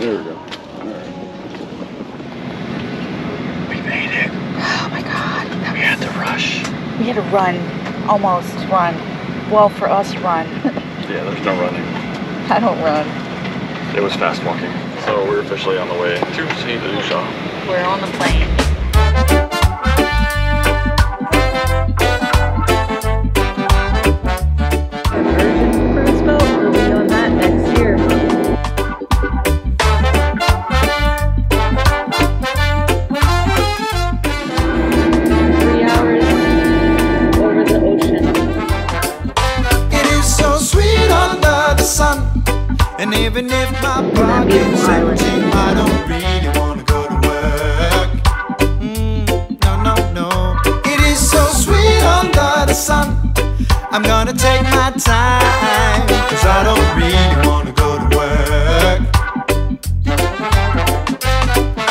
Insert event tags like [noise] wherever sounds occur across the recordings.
There we go. We made it. Oh my god. That We had to rush. We had to run, almost run. Well, for us, run. [laughs] Yeah, there's no running. I don't run. It was fast walking. So we're officially on the way to St. Lucia. We're on the plane. Even if my that pocket's empty, I don't really wanna go to work. Mm, no, no, no. It is so sweet under the sun. I'm gonna take my time. Cause I don't really wanna go to work.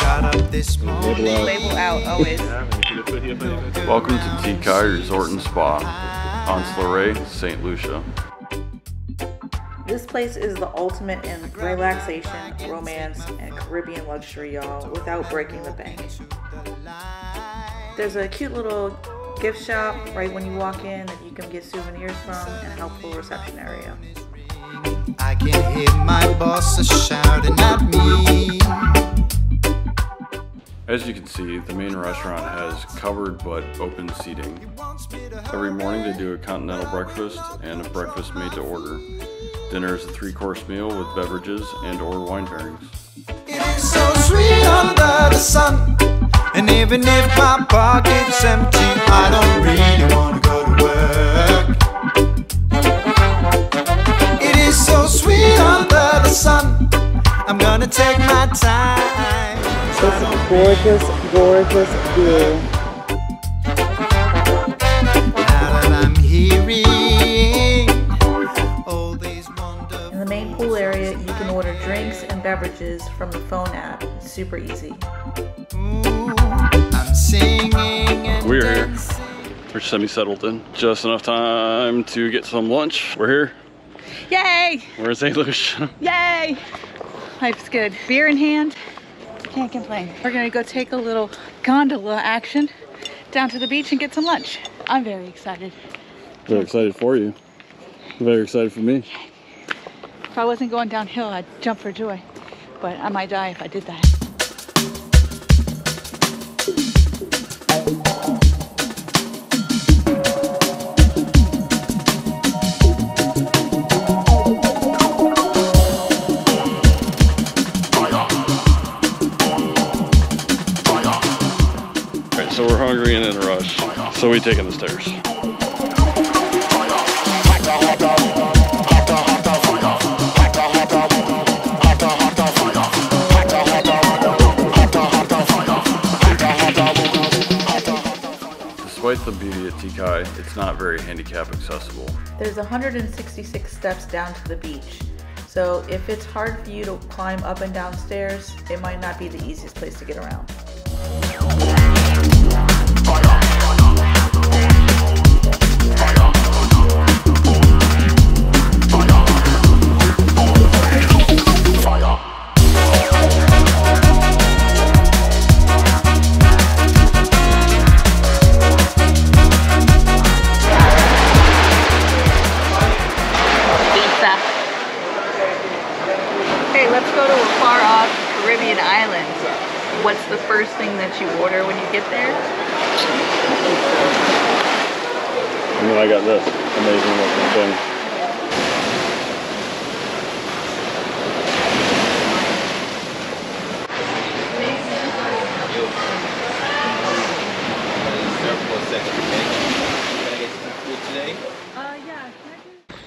Got up this morning. Label out always. Welcome to Ti Kaye Resort and Spa on Slurray, St. Lucia. This place is the ultimate in relaxation, romance, and Caribbean luxury, y'all, without breaking the bank. There's a cute little gift shop right when you walk in that you can get souvenirs from and a helpful reception area. I can hear my boss shouting at me. As you can see, the main restaurant has covered but open seating. Every morning they do a continental breakfast and a breakfast made to order. Dinner is a three-course meal with beverages and or wine pairings. It is so sweet under the sun. And even if my pocket's empty, I don't really wanna go to work. It is so sweet under the sun. I'm gonna take my time. This gorgeous, gorgeous view. Beverages from the phone app. It's super easy. I'm singing and We're here. dancing. We're semi-settled in. Just enough time to get some lunch. We're here. Yay! We're in St. Lucia. [laughs] Yay! Life's good. Beer in hand. Can't complain. We're gonna go take a little gondola action down to the beach and get some lunch. I'm very excited. Very excited for you. Very excited for me. If I wasn't going downhill, I'd jump for joy. But I might die if I did that. Alright, so we're hungry and in a rush. So we taking the stairs. It's not very handicap accessible. There's 166 steps down to the beach. So if it's hard for you to climb up and down stairs, it might not be the easiest place to get around. Got this amazing looking thing. Uh.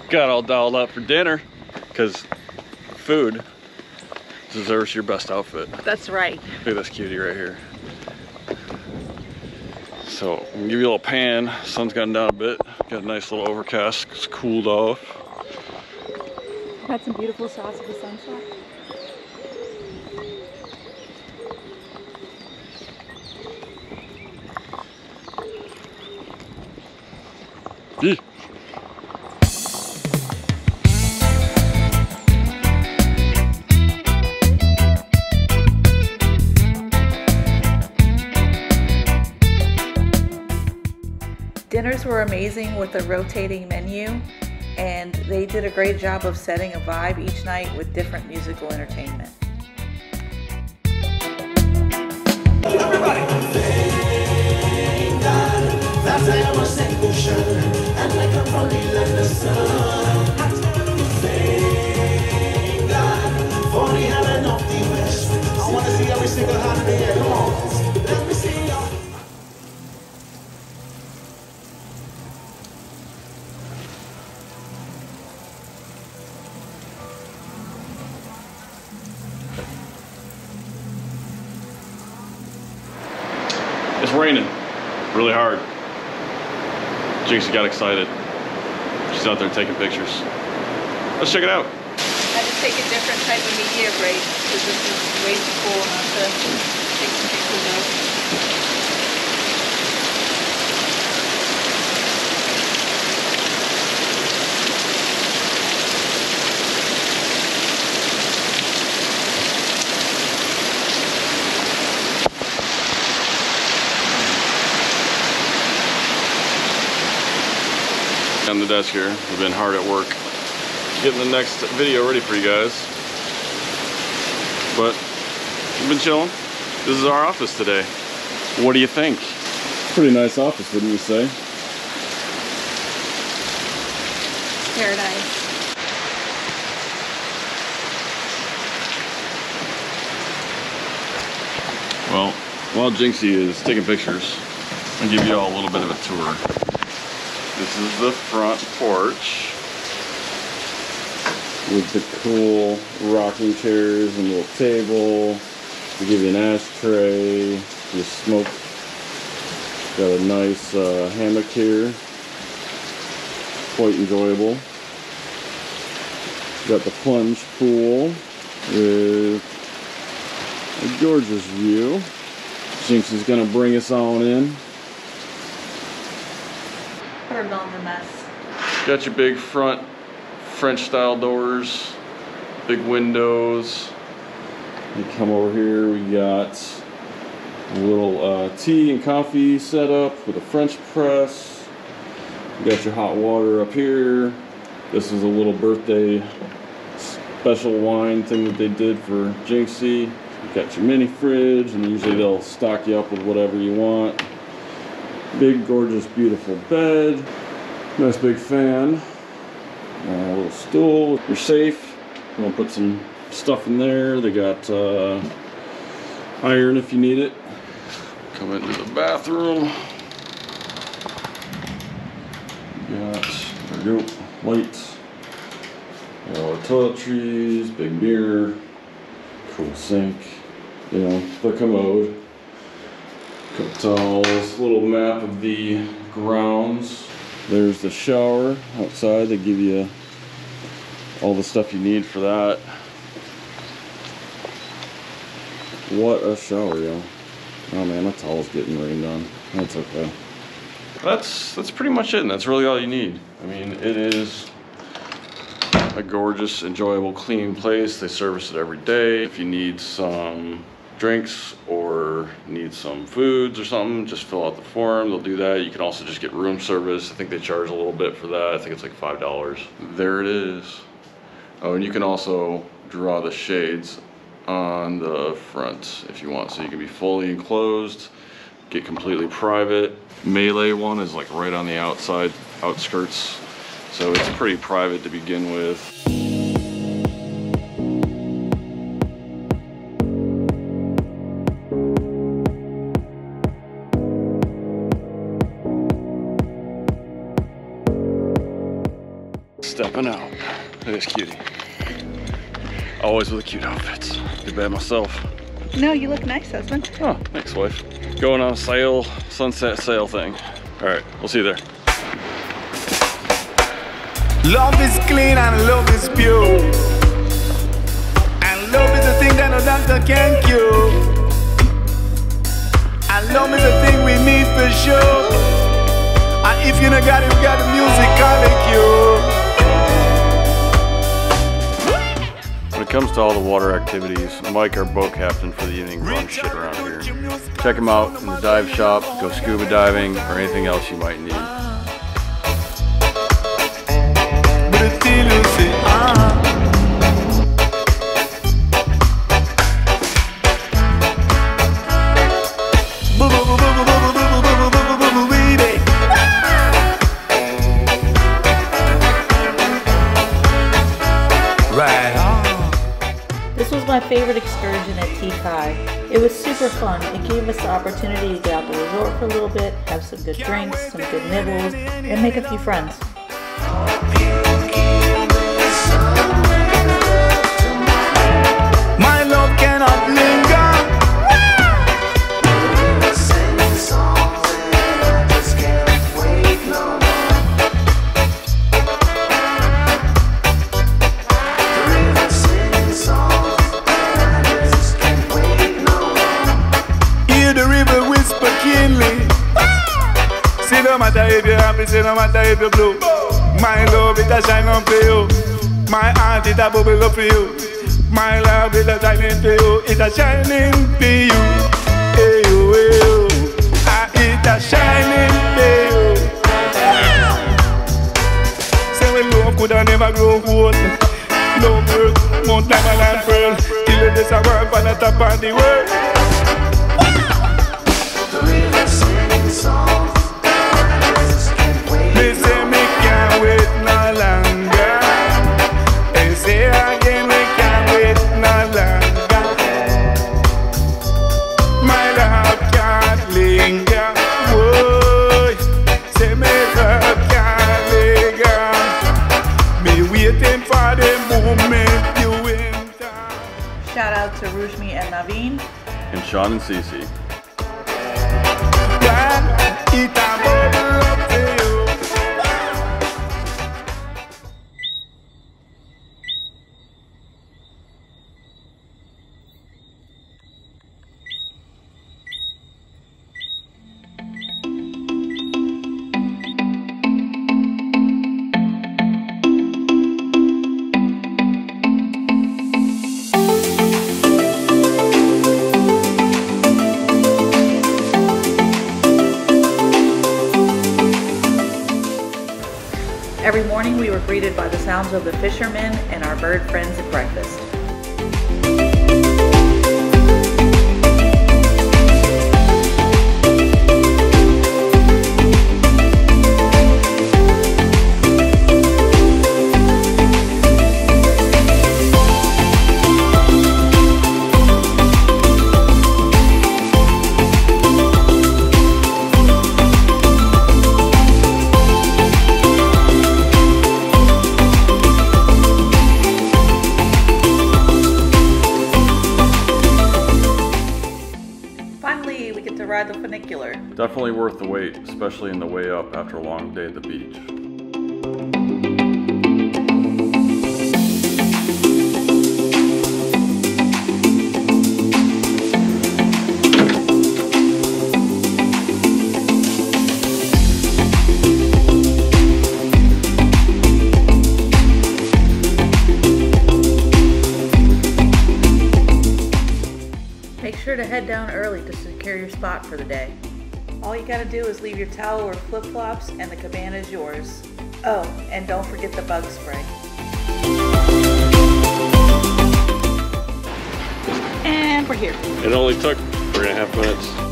Got all dolled up for dinner because food deserves your best outfit. That's right. Look at this cutie right here. So I'm gonna give you a little pan. Sun's gotten down a bit. Got a nice little overcast. It's cooled off. Had some beautiful shots of the sunset. Were amazing with the rotating menu, and they did a great job of setting a vibe each night with different musical entertainment. That's It's raining really hard. Jinxie got excited. She's out there taking pictures. Let's check it out. I had to take a different type of media because this is way too cool to take some pictures of. On the desk here, we've been hard at work getting the next video ready for you guys. But we've been chilling. This is our office today. What do you think? Pretty nice office, wouldn't you say? Paradise. Well, while Jinxie is taking pictures, I'll give you all a little bit of a tour. This is the front porch with the cool rocking chairs and little table. We give you an ashtray, you smoke. Got a nice uh, hammock here, quite enjoyable. Got the plunge pool with a gorgeous view. Jinx is gonna bring us on in. The. Got your big front French style doors, big windows. You come over here, we got a little uh, tea and coffee set up with a French press. You got your hot water up here. This is a little birthday special wine thing that they did for Jinxie. You got your mini fridge, and usually they'll stock you up with whatever you want. Big, gorgeous, beautiful bed. Nice big fan. A little stool. You're safe. Gonna put some stuff in there. They got uh, iron if you need it. Come into the bathroom. Got there we go. Lights. Got all the toiletries. Big mirror. Cool sink. You know the commode. Couple towels. Little map of the grounds. There's the shower outside. They give you all the stuff you need for that. What a shower, yo. Oh man, that towel's getting rained on. That's okay. That's that's pretty much it, and that's really all you need. I mean, it is a gorgeous, enjoyable, clean place. They service it every day. If you need some drinks or need some foods or something, just fill out the form. They'll do that. You can also just get room service. I think they charge a little bit for that. I think it's like five dollars. There it is. Oh, and you can also draw the shades on the front if you want, so you can be fully enclosed, get completely private. Melee one is like right on the outside outskirts, so it's pretty private to begin with. Stepping out. Look at this cutie. Always with the cute outfits. Too bad myself. No, you look nice, husband. Oh, thanks, wife. Going on a sail, sunset sail thing. All right, we'll see you there. Love is clean and love is pure. And love is a thing that no doctor can cure. And love is a thing we need for sure. And if you not got it, we got the music calling you. comes to all the water activities, Mike, our boat captain for the evening, runs shit around here. Check him out in the dive shop, go scuba diving, or anything else you might need. Gave us the opportunity to get out the resort for a little bit, have some good drinks, some good nibbles, and make a few friends. place a world, but not a the world. John and Cece. Greeted by the sounds of the fishermen and our bird friends at breakfast. Especially in the way up after a long day at the beach. Make sure to head down early to secure your spot for the day. All you gotta do is leave your towel or flip flops, and the cabana is yours. Oh, and don't forget the bug spray. And we're here. It only took three and a half minutes.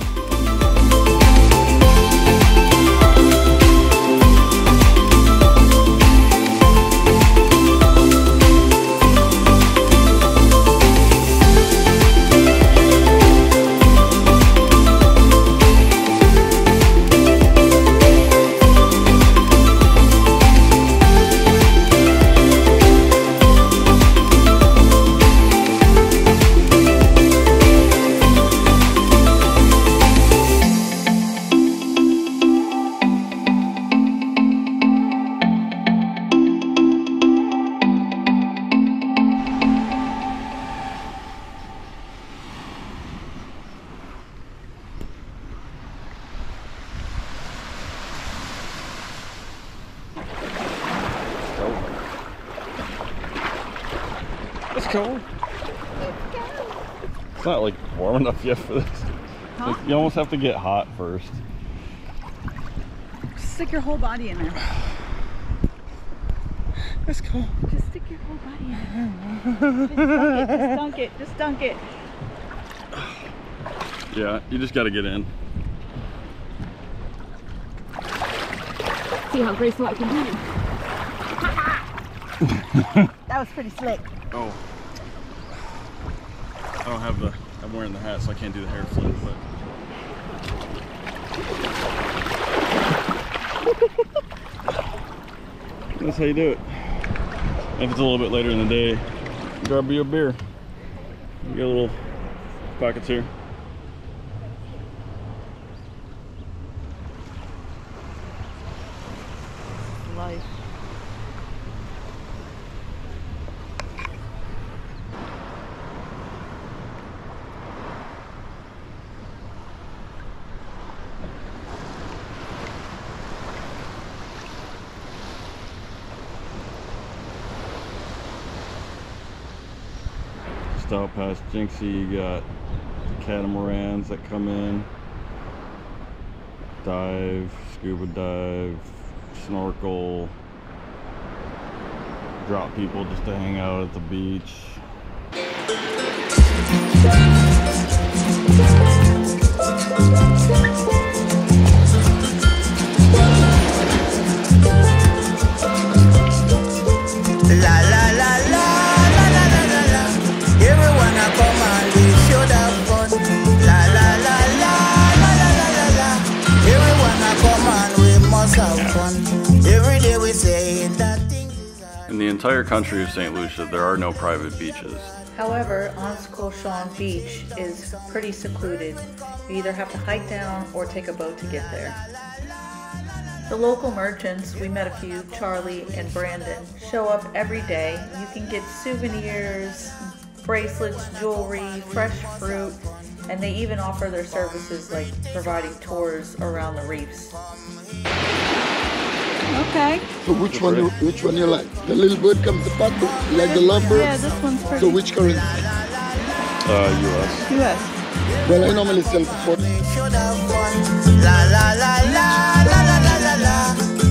Warm enough yet for this. Like, you almost have to get hot first. Just Stick your whole body in there. [sighs] That's cool. Just stick your whole body in it. Just dunk it. Just dunk it. Yeah, you just got to get in. See how graceful I can be. [laughs] that was pretty slick. Oh. I don't have the, I'm wearing the hat, so I can't do the hair flip, but. That's how you do it. If it's a little bit later in the day, grab you a beer. You got a little pockets here. Life. Stop past Jinxie, you got catamarans that come in, dive, scuba dive, snorkel, drop people just to hang out at the beach. Entire country of St. Lucia, there are no private beaches. However, Anse Cochon Beach is pretty secluded. You either have to hike down or take a boat to get there. The local merchants, we met a few, Charlie and Brandon, show up every day. You can get souvenirs, bracelets, jewelry, fresh fruit, and they even offer their services like providing tours around the reefs. Okay. So which one you which one you like? The little bird comes the pot, you like the lovebird? Yeah, this one's pretty. So which currency? Uh, US. US. Well I normally sell for We should have fun. La la la la la la la la la.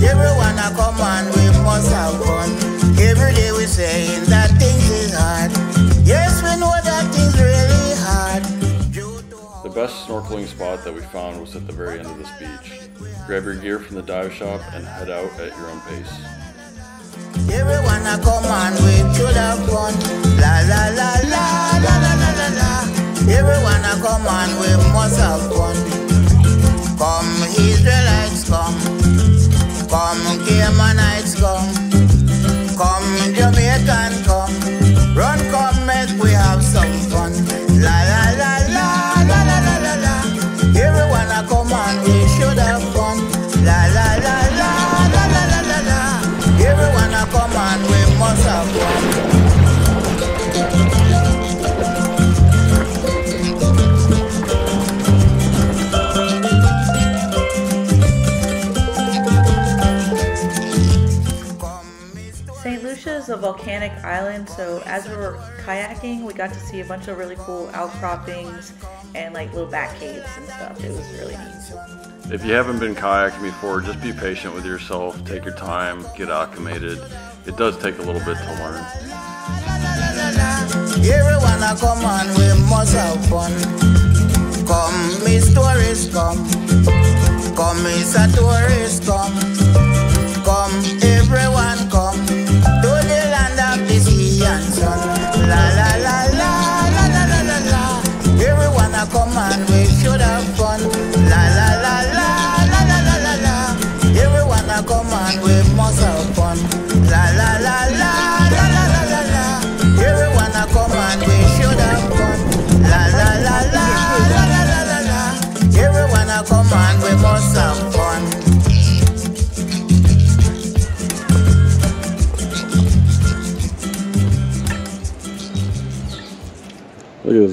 Everyone a come and we must have fun. Every day we saying The best snorkeling spot that we found was at the very end of this beach. Grab your gear from the dive shop and head out at your own pace. Everyone a come should have fun. La la la la la volcanic island, so as we were kayaking, we got to see a bunch of really cool outcroppings and like little bat caves and stuff. It was really neat. If you haven't been kayaking before, just be patient with yourself. Take your time, get acclimated. It does take a little bit to learn. Everyone a come and we must have fun. Come, me stories come. Come, me tourists come. Come, everyone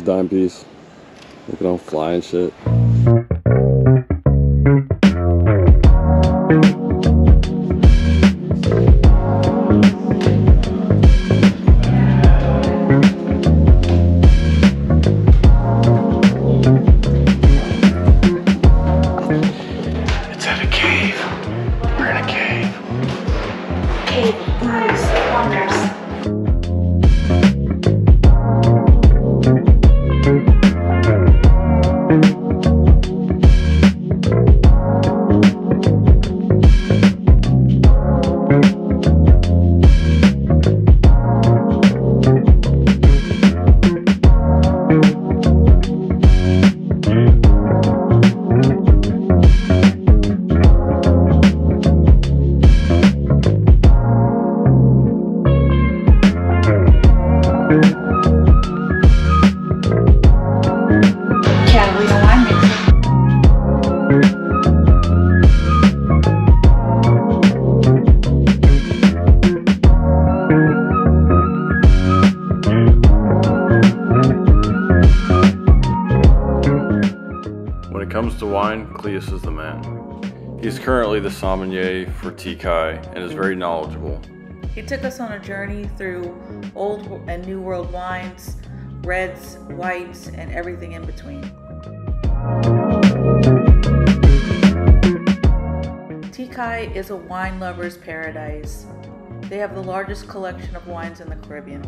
dime piece. Look at them fly and shit. Cave does wonders. Wine, Cleus is the man. He's currently the sommelier for Ti Kaye and is very knowledgeable. He took us on a journey through old and new world wines, reds, whites, and everything in between. Ti Kaye is a wine lover's paradise. They have the largest collection of wines in the Caribbean.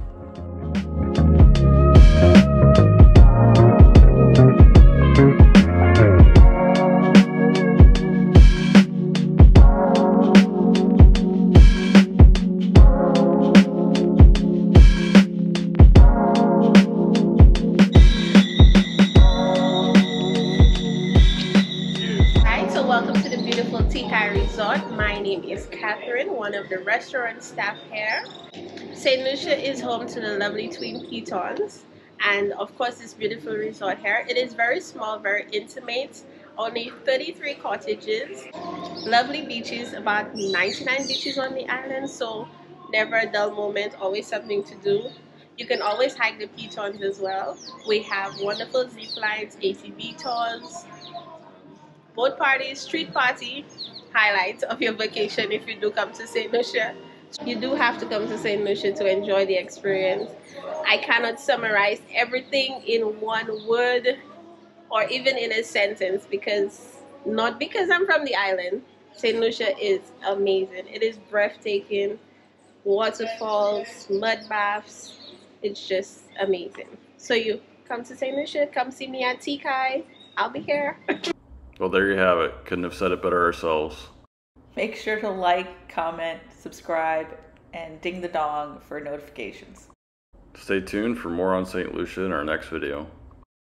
Restaurant staff here. St. Lucia is home to the lovely Twin Pitons and of course this beautiful resort here. It is very small, very intimate, only 33 cottages, lovely beaches, about 99 beaches on the island, so never a dull moment, always something to do. You can always hike the Pitons as well. We have wonderful zip lines, ATV tours, boat parties, street party, highlights of your vacation if you do come to St. Lucia. You do have to come to St. Lucia to enjoy the experience. I cannot summarize everything in one word or even in a sentence because not because I'm from the island. St. Lucia is amazing. It is breathtaking. Waterfalls, mud baths. It's just amazing. So you come to St. Lucia, come see me at Ti Kaye. I'll be here. Well, there you have it. Couldn't have said it better ourselves. Make sure to like, comment, subscribe, and ding the dong for notifications. Stay tuned for more on St. Lucia in our next video.